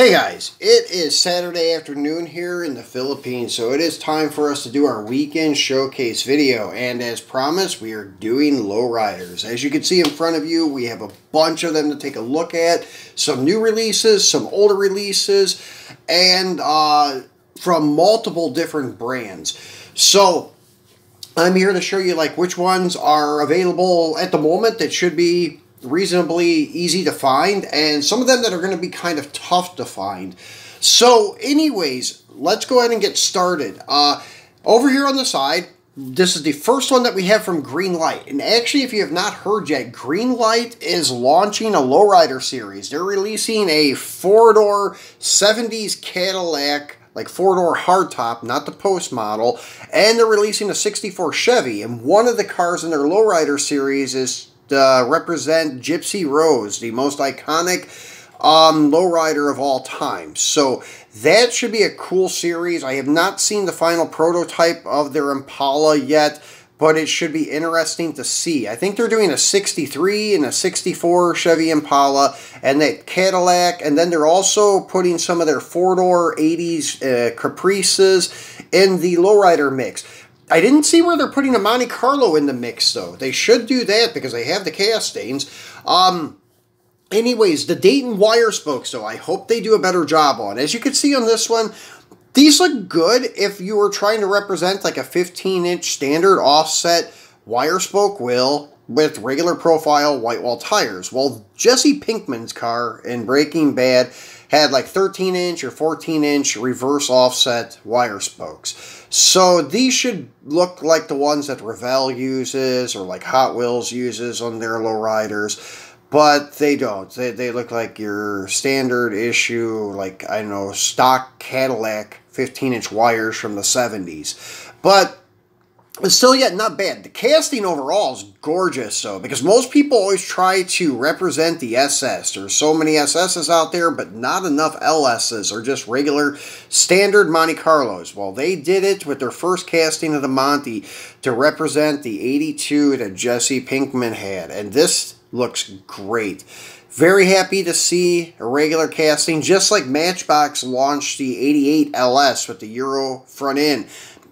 Hey guys, it is Saturday afternoon here in the Philippines, so it is time for us to do our weekend showcase video. And as promised, we are doing lowriders. As you can see in front of you, we have a bunch of them to take a look at. Some new releases, some older releases, and uh, from multiple different brands. So I'm here to show you like which ones are available at the moment that should be reasonably easy to find, and some of them that are going to be kind of tough to find. So, anyways, let's go ahead and get started. Uh, over here on the side, this is the first one that we have from Greenlight. And actually, if you have not heard yet, Greenlight is launching a lowrider series. They're releasing a four-door 70s Cadillac like four-door hardtop, not the post model, and they're releasing a 64 Chevy. And one of the cars in their lowrider series is uh, represent Gypsy Rose, the most iconic um, lowrider of all time. So that should be a cool series. I have not seen the final prototype of their Impala yet, but it should be interesting to see. I think they're doing a 63 and a 64 Chevy Impala and that Cadillac, and then they're also putting some of their four-door 80s uh, Caprices in the lowrider mix. I didn't see where they're putting a Monte Carlo in the mix, though. They should do that because they have the cast stains. Um, anyways, the Dayton wire spokes, though, I hope they do a better job on. As you can see on this one, these look good if you were trying to represent like a 15-inch standard offset wire spoke wheel with regular profile white wall tires. Well, Jesse Pinkman's car in Breaking Bad had like 13 inch or 14 inch reverse offset wire spokes. So these should look like the ones that Revell uses or like Hot Wheels uses on their lowriders. But they don't. They, they look like your standard issue, like, I know, stock Cadillac 15 inch wires from the 70s. But but still yet not bad. The casting overall is gorgeous though, because most people always try to represent the SS. There's so many SSs out there, but not enough LSs or just regular standard Monte Carlos. Well, they did it with their first casting of the Monte to represent the 82 that Jesse Pinkman had, and this looks great. Very happy to see a regular casting, just like Matchbox launched the 88 LS with the Euro front end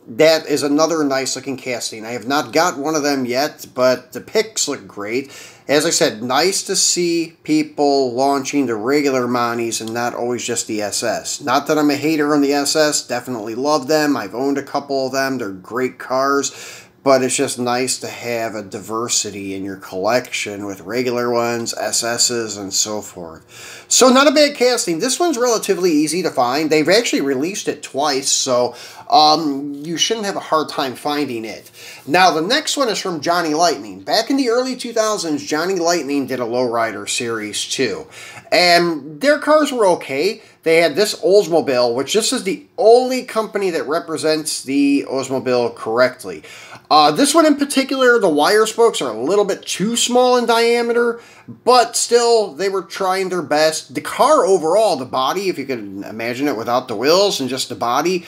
that is another nice looking casting. I have not got one of them yet, but the pics look great. As I said, nice to see people launching the regular Montes and not always just the SS. Not that I'm a hater on the SS, definitely love them. I've owned a couple of them. They're great cars but it's just nice to have a diversity in your collection with regular ones, SSs, and so forth. So not a bad casting. This one's relatively easy to find. They've actually released it twice, so um, you shouldn't have a hard time finding it. Now, the next one is from Johnny Lightning. Back in the early 2000s, Johnny Lightning did a lowrider series too. And their cars were okay. They had this Oldsmobile, which this is the only company that represents the Oldsmobile correctly. Uh, this one in particular, the wire spokes are a little bit too small in diameter, but still, they were trying their best. The car overall, the body, if you can imagine it without the wheels and just the body,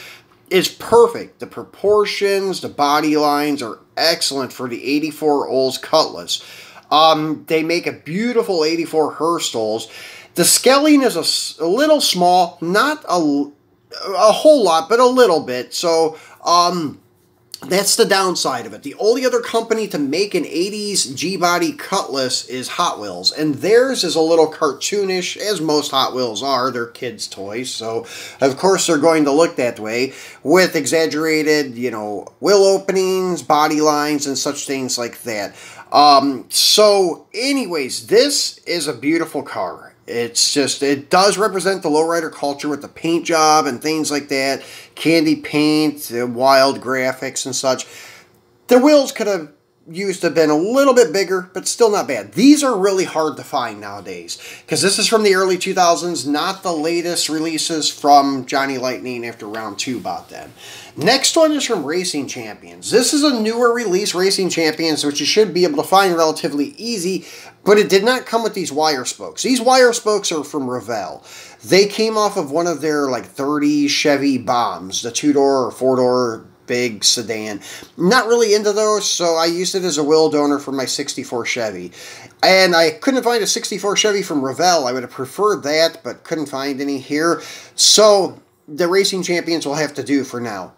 is perfect. The proportions, the body lines are excellent for the 84 Olds Cutlass. Um, they make a beautiful 84 Hurst The scaling is a, a little small, not a, a whole lot, but a little bit. So, um, that's the downside of it. The only other company to make an 80s G-body Cutlass is Hot Wheels, and theirs is a little cartoonish, as most Hot Wheels are. They're kids' toys, so of course they're going to look that way, with exaggerated, you know, wheel openings, body lines, and such things like that. Um, so, anyways, this is a beautiful car. It's just, it does represent the lowrider culture with the paint job and things like that. Candy paint, wild graphics and such. The wheels could have used to have been a little bit bigger, but still not bad. These are really hard to find nowadays because this is from the early 2000s, not the latest releases from Johnny Lightning after round two bought them. Next one is from Racing Champions. This is a newer release, Racing Champions, which you should be able to find relatively easy, but it did not come with these wire spokes. These wire spokes are from Revell. They came off of one of their like 30 Chevy bombs, the two-door or four-door big sedan. Not really into those, so I used it as a wheel donor for my 64 Chevy. And I couldn't find a 64 Chevy from Revell. I would have preferred that, but couldn't find any here. So the Racing Champions will have to do for now.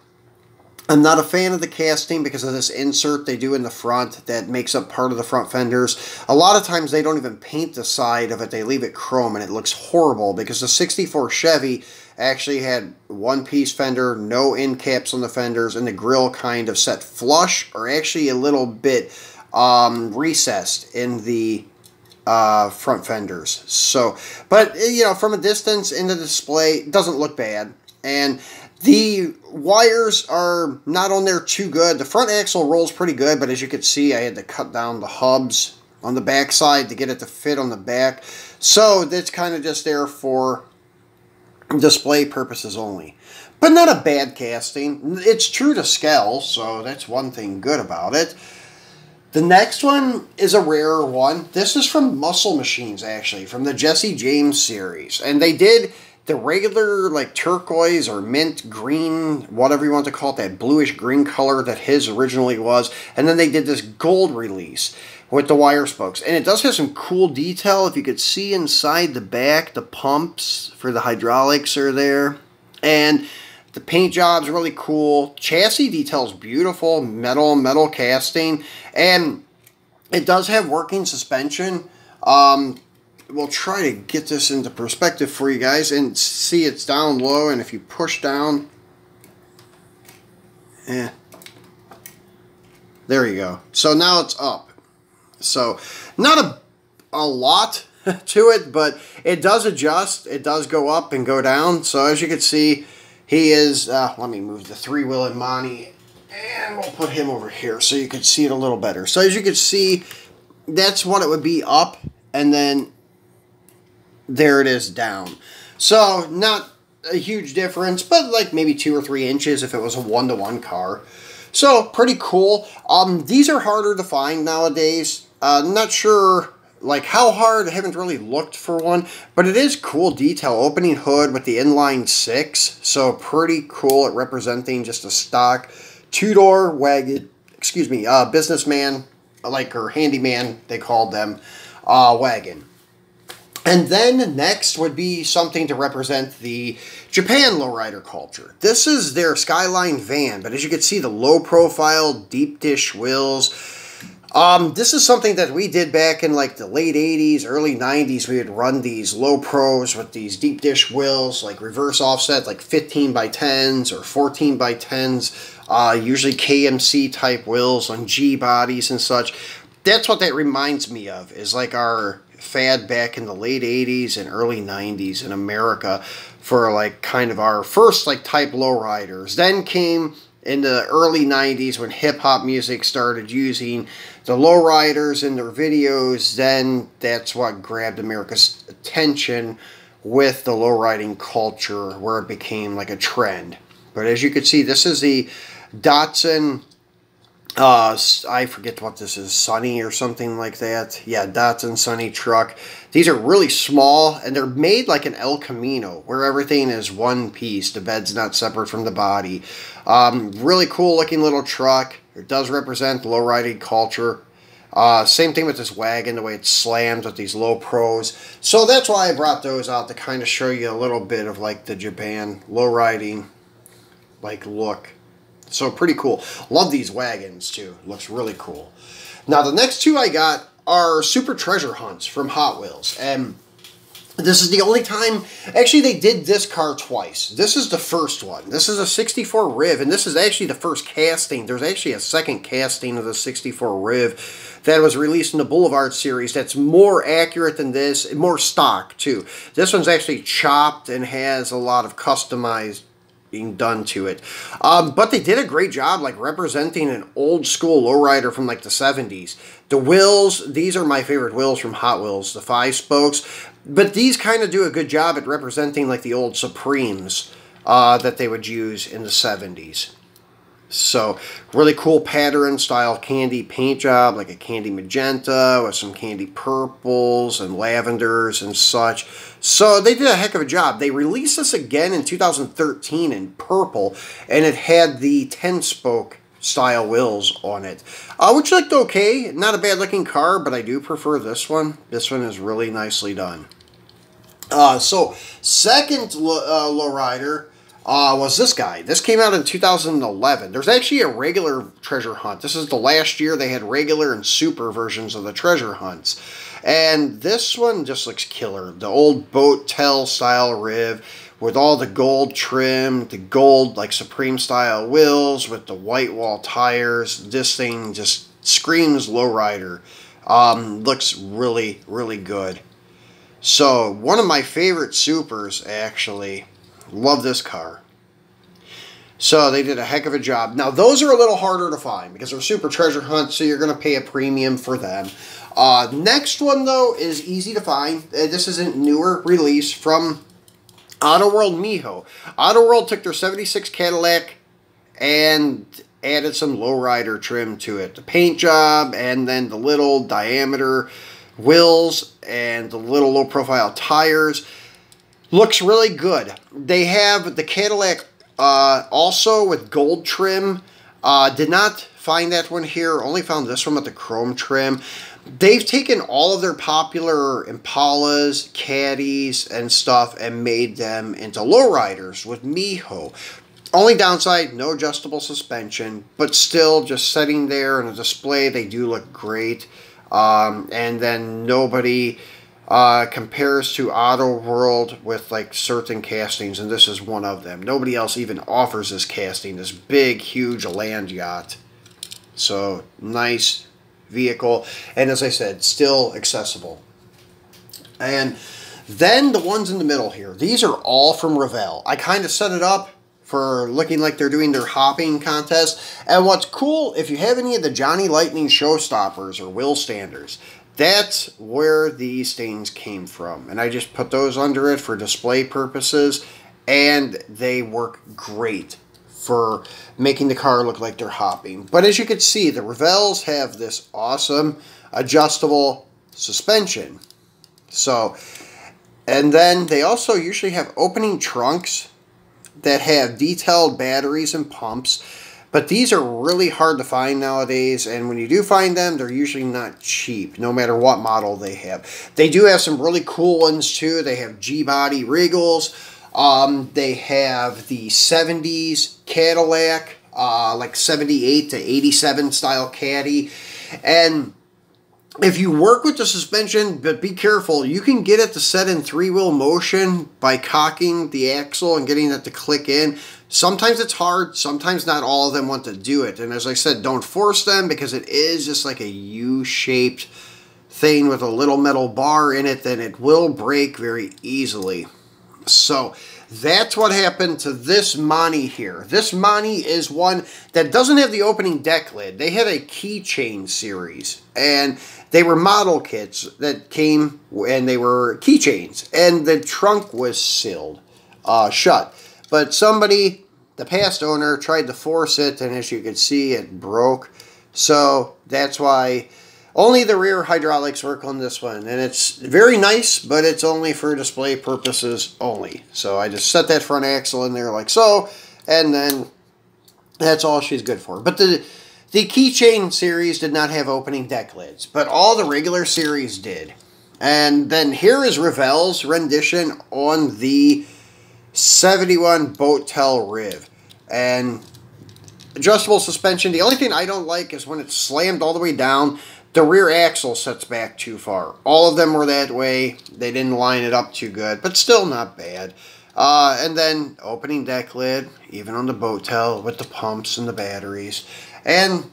I'm not a fan of the casting because of this insert they do in the front that makes up part of the front fenders. A lot of times they don't even paint the side of it. They leave it chrome and it looks horrible because the 64 Chevy actually had one piece fender, no end caps on the fenders, and the grill kind of set flush or actually a little bit um, recessed in the uh, front fenders. So, but you know, from a distance in the display, doesn't look bad. And the wires are not on there too good. The front axle rolls pretty good, but as you can see, I had to cut down the hubs on the back side to get it to fit on the back. So that's kind of just there for display purposes only. But not a bad casting. It's true to scale, so that's one thing good about it. The next one is a rarer one. This is from Muscle Machines, actually, from the Jesse James series. And they did the regular like turquoise or mint green, whatever you want to call it, that bluish green color that his originally was. And then they did this gold release with the wire spokes. And it does have some cool detail. If you could see inside the back, the pumps for the hydraulics are there. And the paint job's really cool. Chassis detail's beautiful. Metal, metal casting. And it does have working suspension. Um, we'll try to get this into perspective for you guys and see it's down low and if you push down eh, there you go. So now it's up. So not a, a lot to it but it does adjust. It does go up and go down. So as you can see he is uh, let me move the three-wheel in Monty and we'll put him over here so you can see it a little better. So as you can see that's what it would be up and then there it is down. So not a huge difference, but like maybe two or three inches if it was a one-to-one -one car. So pretty cool. Um, these are harder to find nowadays. Uh, not sure like how hard. I haven't really looked for one, but it is cool detail. Opening hood with the inline six, so pretty cool at representing just a stock two-door wagon. Excuse me, uh, businessman, like or handyman they called them, uh, wagon. And then next would be something to represent the Japan lowrider culture. This is their Skyline van, but as you can see, the low profile, deep dish wheels. Um, this is something that we did back in like the late 80s, early 90s. We would run these low pros with these deep dish wheels, like reverse offset, like 15 by 10s or 14 by 10s, uh, usually KMC type wheels on G bodies and such. That's what that reminds me of, is like our fad back in the late 80s and early 90s in America for like kind of our first like type lowriders. Then came in the early 90s when hip hop music started using the lowriders in their videos. Then that's what grabbed America's attention with the lowriding culture where it became like a trend. But as you can see, this is the Datsun uh, I forget what this is, Sunny or something like that. Yeah, Datsun Sunny truck. These are really small, and they're made like an El Camino, where everything is one piece. The bed's not separate from the body. Um, really cool looking little truck. It does represent low riding culture. Uh, same thing with this wagon, the way it slams with these low pros. So that's why I brought those out to kind of show you a little bit of like the Japan low riding like look. So pretty cool. Love these wagons too. Looks really cool. Now the next two I got are Super Treasure Hunts from Hot Wheels. And this is the only time, actually they did this car twice. This is the first one. This is a 64 Riv, and this is actually the first casting. There's actually a second casting of the 64 Riv that was released in the Boulevard series that's more accurate than this, more stock too. This one's actually chopped and has a lot of customized being done to it. Um, but they did a great job, like representing an old school lowrider from like the 70s. The wheels, these are my favorite wheels from Hot Wheels, the five spokes. But these kind of do a good job at representing like the old Supremes uh, that they would use in the 70s. So really cool pattern style candy paint job, like a candy magenta with some candy purples and lavenders and such. So they did a heck of a job. They released this again in 2013 in purple, and it had the 10 spoke style wheels on it, uh, which looked okay. Not a bad looking car, but I do prefer this one. This one is really nicely done. Uh, so second uh, lowrider uh, was this guy. This came out in 2011. There's actually a regular treasure hunt. This is the last year they had regular and super versions of the treasure hunts. And this one just looks killer. The old boat tail style Riv with all the gold trim, the gold like Supreme style wheels with the white wall tires. This thing just screams lowrider. Um, looks really, really good. So, one of my favorite supers actually Love this car. So they did a heck of a job. Now those are a little harder to find because they're super treasure hunt, so you're going to pay a premium for them. Uh, next one though is easy to find. Uh, this is a newer release from Auto World Mijo. Auto World took their 76 Cadillac and added some lowrider trim to it. The paint job and then the little diameter wheels and the little low profile tires. Looks really good. They have the Cadillac uh, also with gold trim. Uh, did not find that one here. Only found this one with the chrome trim. They've taken all of their popular Impalas, Caddies, and stuff and made them into lowriders with Mijo. Only downside, no adjustable suspension, but still just sitting there in a display, they do look great. Um, and then nobody uh, compares to Auto World with like certain castings, and this is one of them. Nobody else even offers this casting, this big, huge land yacht. So, nice vehicle, and as I said, still accessible. And then the ones in the middle here, these are all from Revell. I kind of set it up for looking like they're doing their hopping contest. And what's cool, if you have any of the Johnny Lightning showstoppers or Wheelstanders, that's where these stains came from. And I just put those under it for display purposes. And they work great for making the car look like they're hopping. But as you can see, the Revells have this awesome adjustable suspension. So, and then they also usually have opening trunks that have detailed batteries and pumps but these are really hard to find nowadays, and when you do find them, they're usually not cheap, no matter what model they have. They do have some really cool ones too. They have G-body Regals. Um, they have the 70s Cadillac, uh, like 78 to 87 style Caddy. And if you work with the suspension, but be careful, you can get it to set in three-wheel motion by cocking the axle and getting it to click in. Sometimes it's hard, sometimes not all of them want to do it. And as I said, don't force them because it is just like a U-shaped thing with a little metal bar in it, then it will break very easily. So that's what happened to this Mani here. This Mani is one that doesn't have the opening deck lid. They had a keychain series, and they were model kits that came, and they were keychains, and the trunk was sealed uh, shut. But somebody, the past owner, tried to force it, and as you can see, it broke. So that's why only the rear hydraulics work on this one. And it's very nice, but it's only for display purposes only. So I just set that front axle in there like so, and then that's all she's good for. But the the keychain series did not have opening deck lids, but all the regular series did. And then here is Revell's rendition on the 71 Boat Tail Riv. And adjustable suspension. The only thing I don't like is when it's slammed all the way down, the rear axle sets back too far. All of them were that way. They didn't line it up too good, but still not bad. Uh, and then opening deck lid, even on the boat tail with the pumps and the batteries. And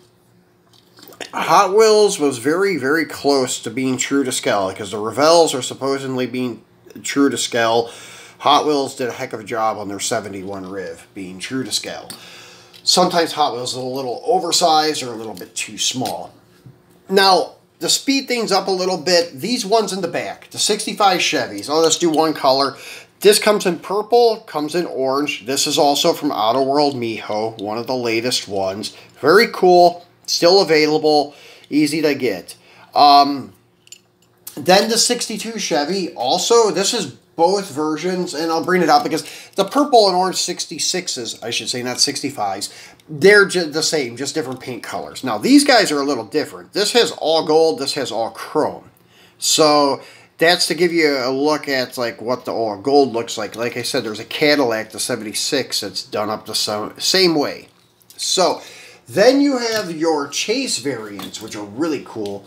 Hot Wheels was very, very close to being true to scale because the Revells are supposedly being true to scale. Hot Wheels did a heck of a job on their 71 Riv, being true to scale. Sometimes Hot Wheels is a little oversized or a little bit too small. Now, to speed things up a little bit, these ones in the back, the 65 Chevys, oh, let's do one color. This comes in purple, comes in orange. This is also from Auto World Mijo, one of the latest ones. Very cool, still available, easy to get. Um, then the 62 Chevy, also, this is both versions, and I'll bring it up because the purple and orange 66s, I should say, not 65s, they're just the same, just different paint colors. Now, these guys are a little different. This has all gold, this has all chrome. So, that's to give you a look at like what the all gold looks like. Like I said, there's a Cadillac, the 76, that's done up the same way. So, then you have your Chase variants, which are really cool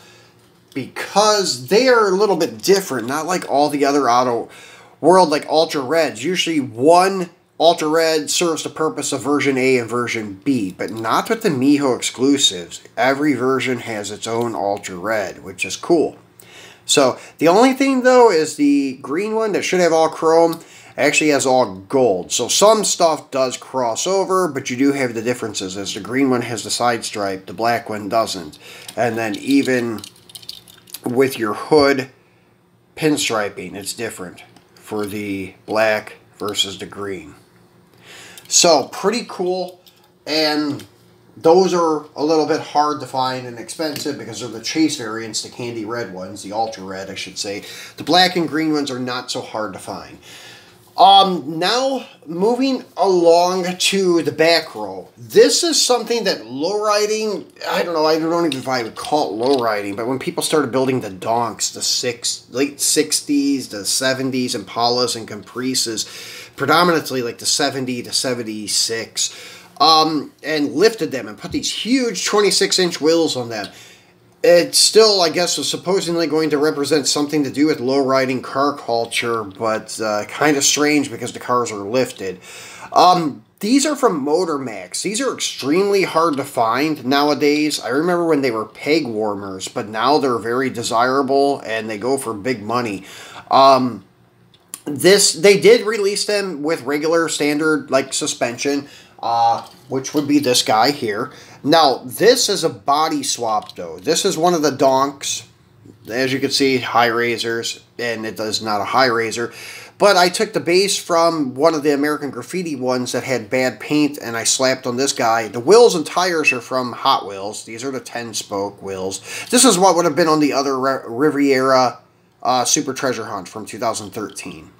because they are a little bit different, not like all the other auto world like Ultra Reds. Usually one Ultra Red serves the purpose of version A and version B, but not with the Mijo exclusives. Every version has its own Ultra Red, which is cool. So the only thing though is the green one that should have all chrome actually has all gold. So some stuff does cross over, but you do have the differences as the green one has the side stripe, the black one doesn't. And then even with your hood pinstriping, it's different for the black versus the green. So pretty cool. And those are a little bit hard to find and expensive because they're the chase variants, the candy red ones, the ultra red, I should say. The black and green ones are not so hard to find. Um, now, moving along to the back row. This is something that lowriding, I don't know, I don't even if I would call it lowriding, but when people started building the donks, the six, late 60s, the 70s, Impalas and Caprices, predominantly like the 70 to 76, um, and lifted them and put these huge 26-inch wheels on them it still, I guess, was supposedly going to represent something to do with low-riding car culture, but uh, kind of strange because the cars are lifted. Um, these are from Motor Max. These are extremely hard to find nowadays. I remember when they were peg warmers, but now they're very desirable and they go for big money. Um, this they did release them with regular standard like suspension, uh, which would be this guy here. Now, this is a body swap, though. This is one of the donks. As you can see, High Rakers, and it is not a high razor. But I took the base from one of the American Graffiti ones that had bad paint, and I slapped on this guy. The wheels and tires are from Hot Wheels. These are the 10-spoke wheels. This is what would have been on the other Riviera uh, Super Treasure Hunt from 2013.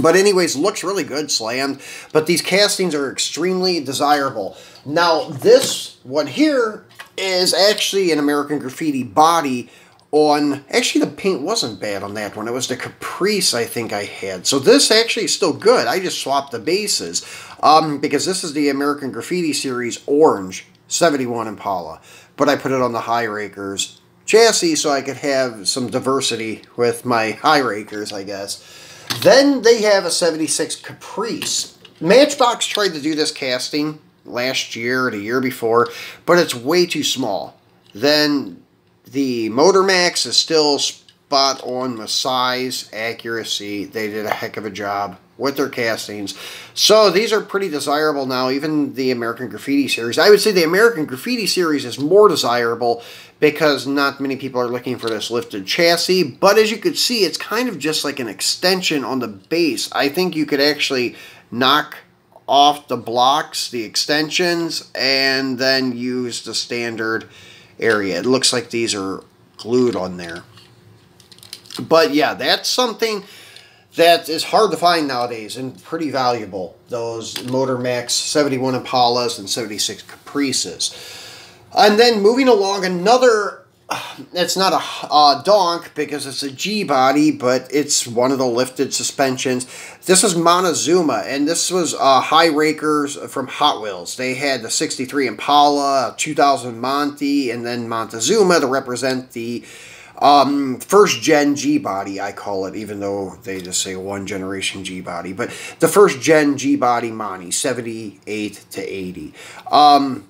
But anyways, looks really good, slammed. But these castings are extremely desirable. Now, this one here is actually an American Graffiti body on... Actually, the paint wasn't bad on that one. It was the Caprice I think I had. So this actually is still good. I just swapped the bases. Um, because this is the American Graffiti Series Orange 71 Impala. But I put it on the High Rakers chassis so I could have some diversity with my High Rakers, I guess. Then they have a 76 Caprice. Matchbox tried to do this casting last year or the year before, but it's way too small. Then the Motor Max is still spot on with size, accuracy. They did a heck of a job with their castings. So these are pretty desirable now, even the American Graffiti series. I would say the American Graffiti series is more desirable because not many people are looking for this lifted chassis. But as you could see, it's kind of just like an extension on the base. I think you could actually knock off the blocks, the extensions, and then use the standard area. It looks like these are glued on there. But yeah, that's something that is hard to find nowadays and pretty valuable. Those Motor Max 71 Impalas and 76 Caprices. And then moving along, another, it's not a donk because it's a G body, but it's one of the lifted suspensions. This is Montezuma, and this was uh, High Rakers from Hot Wheels. They had the 63 Impala, 2000 Monty, and then Montezuma to represent the um, first gen G body, I call it, even though they just say one generation G body. But the first gen G body Monty, 78 to 80. Um,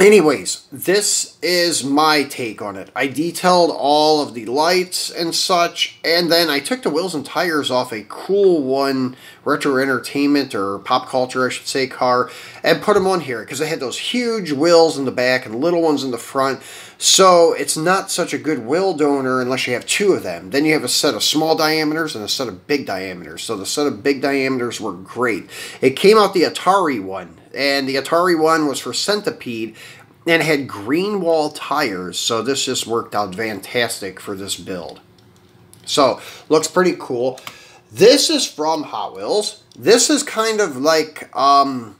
anyways, this is my take on it. I detailed all of the lights and such, and then I took the wheels and tires off a cool one retro entertainment or pop culture, I should say, car, and put them on here because they had those huge wheels in the back and little ones in the front. So it's not such a good wheel donor unless you have two of them. Then you have a set of small diameters and a set of big diameters. So the set of big diameters were great. It came out the Atari one, and the Atari one was for Centipede, and had green wall tires. So this just worked out fantastic for this build. So looks pretty cool. This is from Hot Wheels. This is kind of like um,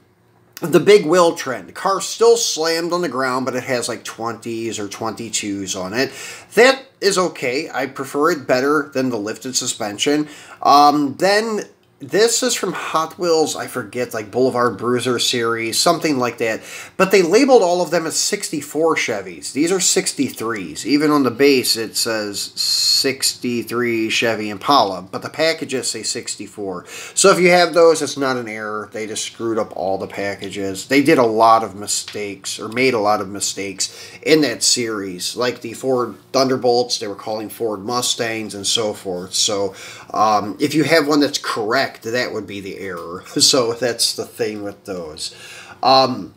the big wheel trend. The car's still slammed on the ground, but it has like 20s or 22s on it. That is okay. I prefer it better than the lifted suspension. Um, then this is from Hot Wheels, I forget, like Boulevard Bruiser series, something like that. But they labeled all of them as 64 Chevys. These are 63s. Even on the base, it says 63 Chevy Impala, but the packages say 64. So if you have those, it's not an error. They just screwed up all the packages. They did a lot of mistakes, or made a lot of mistakes in that series. Like the Ford Thunderbolts, they were calling Ford Mustangs and so forth. So um, if you have one that's correct, correct, that would be the error. So that's the thing with those. Um,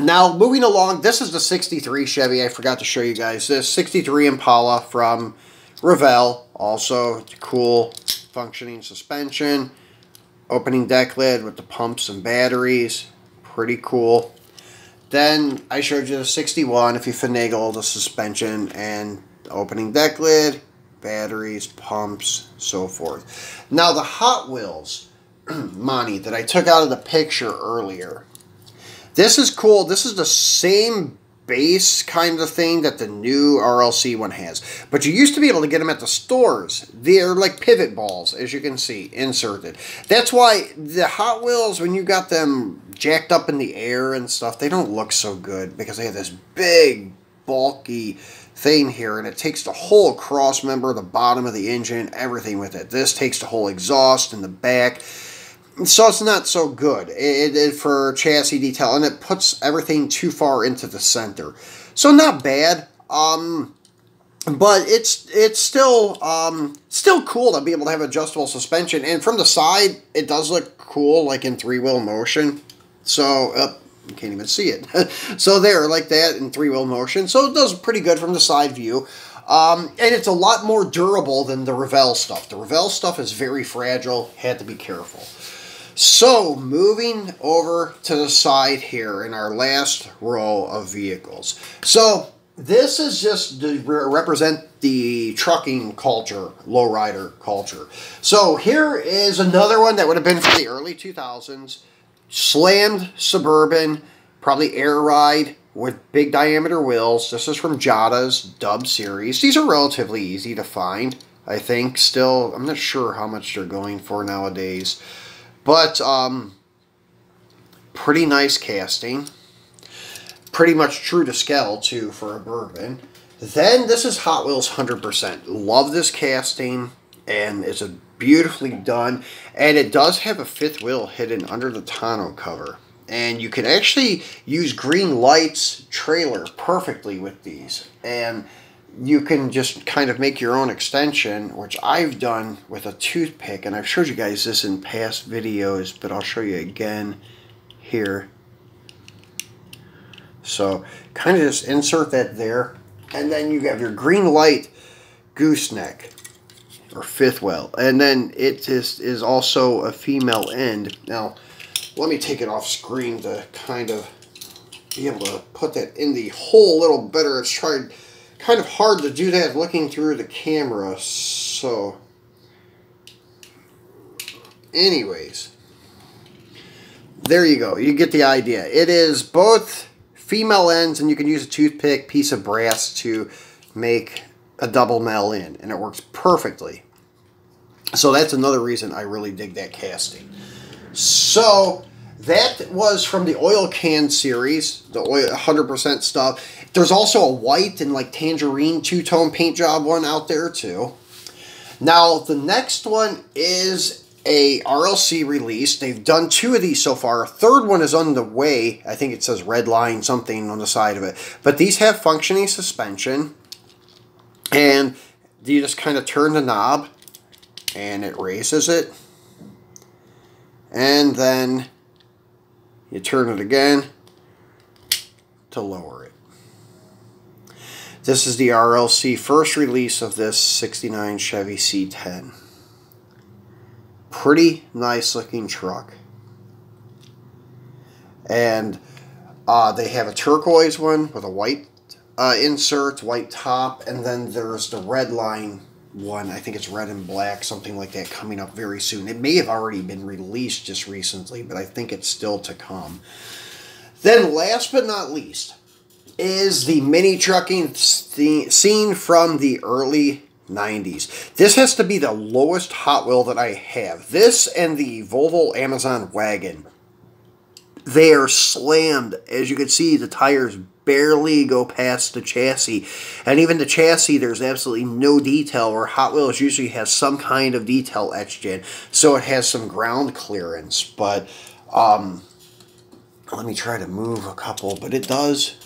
now, moving along, this is the 63 Chevy. I forgot to show you guys this. 63 Impala from Revell. Also, cool functioning suspension. Opening deck lid with the pumps and batteries. Pretty cool. Then I showed you the 61 if you finagle the suspension and opening deck lid batteries, pumps, so forth. Now the Hot Wheels, Monty, that I took out of the picture earlier. This is cool. This is the same base kind of thing that the new RLC one has. But you used to be able to get them at the stores. They're like pivot balls, as you can see, inserted. That's why the Hot Wheels, when you got them jacked up in the air and stuff, they don't look so good because they have this big, bulky thing here, and it takes the whole cross member, the bottom of the engine, everything with it. This takes the whole exhaust in the back. So it's not so good it, it, for chassis detail, and it puts everything too far into the center. So not bad. Um, but it's it's still um, still cool to be able to have adjustable suspension, and from the side, it does look cool, like in three wheel motion. So uh, you can't even see it. so there, like that in three-wheel motion. So it does pretty good from the side view. Um, and it's a lot more durable than the Revell stuff. The Revell stuff is very fragile. Had to be careful. So, moving over to the side here in our last row of vehicles. So, this is just to represent the trucking culture, lowrider culture. So, here is another one that would have been from the early 2000s slammed Suburban, probably air ride with big diameter wheels. This is from Jada's Dub series. These are relatively easy to find, I think. Still, I'm not sure how much they're going for nowadays. But, um, pretty nice casting. Pretty much true to scale, too, for a bourbon. Then, this is Hot Wheels 100%. Love this casting, and it's a beautifully done. And it does have a fifth wheel hidden under the tonneau cover. And you can actually use Greenlight's trailer perfectly with these. And you can just kind of make your own extension, which I've done with a toothpick. And I've showed you guys this in past videos, but I'll show you again here. So kind of just insert that there. And then you have your Greenlight gooseneck or fifth wheel. And then it just is also a female end. Now, let me take it off screen to kind of be able to put that in the hole a little better. It's tried kind of hard to do that looking through the camera. So, anyways, there you go. You get the idea. It is both female ends, and you can use a toothpick, piece of brass to make a double male in, and it works perfectly. So that's another reason I really dig that casting. So that was from the oil can series, the oil 100% stuff. There's also a white and like tangerine two-tone paint job one out there too. Now the next one is a RLC release. They've done two of these so far. A third one is on the way. I think it says red line something on the side of it. But these have functioning suspension. And you just kind of turn the knob and it raises it. And then you turn it again to lower it. This is the RLC first release of this 69 Chevy C10. Pretty nice looking truck. And uh, they have a turquoise one with a white uh, insert, white top, and then there's the red line one. I think it's red and black, something like that, coming up very soon. It may have already been released just recently, but I think it's still to come. Then, last but not least, is the mini trucking scene from the early 90s. This has to be the lowest Hot Wheel that I have. This and the Volvo Amazon wagon. They are slammed. As you can see, the tires barely go past the chassis. And even the chassis, there's absolutely no detail, where Hot Wheels usually has some kind of detail etched in. So it has some ground clearance. But, um, let me try to move a couple, but it does.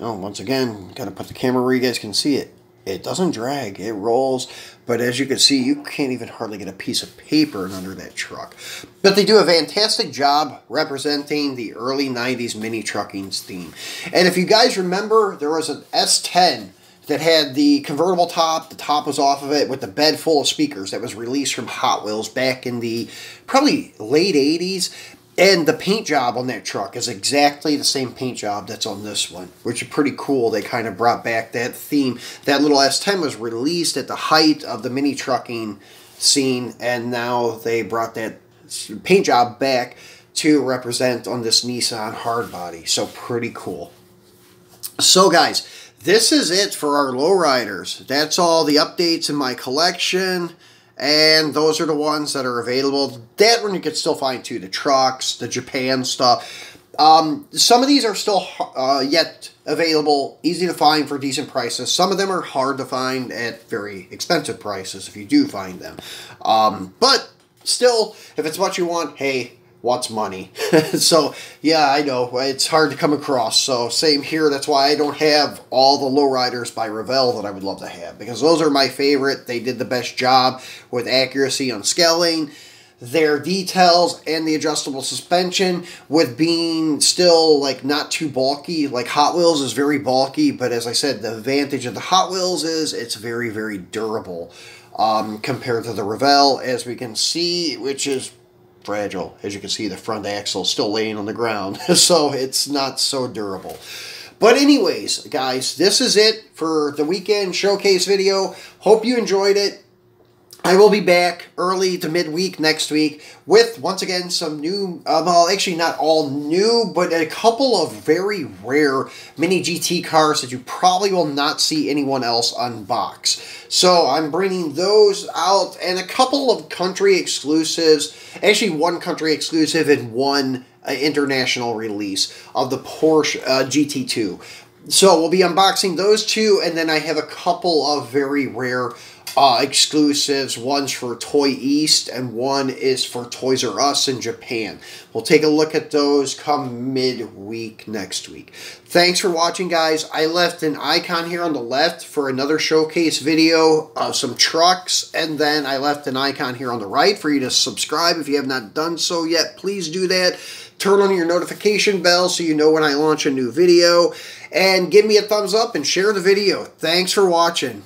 Oh, once again, got to put the camera where you guys can see it. It doesn't drag, it rolls, but as you can see, you can't even hardly get a piece of paper under that truck. But they do a fantastic job representing the early 90s mini trucking theme. And if you guys remember, there was an S10 that had the convertible top, the top was off of it, with the bed full of speakers that was released from Hot Wheels back in the probably late 80s. And the paint job on that truck is exactly the same paint job that's on this one, which is pretty cool. They kind of brought back that theme. That little S10 was released at the height of the mini trucking scene, and now they brought that paint job back to represent on this Nissan hardbody. So pretty cool. So guys, this is it for our lowriders. That's all the updates in my collection and those are the ones that are available. That one you can still find too, the trucks, the Japan stuff. Um, some of these are still uh, yet available, easy to find for decent prices. Some of them are hard to find at very expensive prices if you do find them. Um, but still, if it's what you want, hey, wants money. so, yeah, I know. It's hard to come across. So, same here. That's why I don't have all the lowriders by Revell that I would love to have. Because those are my favorite. They did the best job with accuracy on scaling. Their details and the adjustable suspension with being still like not too bulky. Like Hot Wheels is very bulky, but as I said, the advantage of the Hot Wheels is it's very, very durable um, compared to the Revell, as we can see, which is fragile. As you can see, the front axle is still laying on the ground, so it's not so durable. But anyways, guys, this is it for the weekend showcase video. Hope you enjoyed it. I will be back early to midweek next week with, once again, some new, uh, well, actually not all new, but a couple of very rare mini GT cars that you probably will not see anyone else unbox. So I'm bringing those out and a couple of country exclusives, actually one country exclusive and one uh, international release of the Porsche uh, GT2. So we'll be unboxing those two, and then I have a couple of very rare uh, exclusives. One's for Toy East and one is for Toys R Us in Japan. We'll take a look at those come midweek next week. Thanks for watching, guys. I left an icon here on the left for another showcase video of some trucks, and then I left an icon here on the right for you to subscribe. If you have not done so yet, please do that. Turn on your notification bell so you know when I launch a new video, and give me a thumbs up and share the video. Thanks for watching.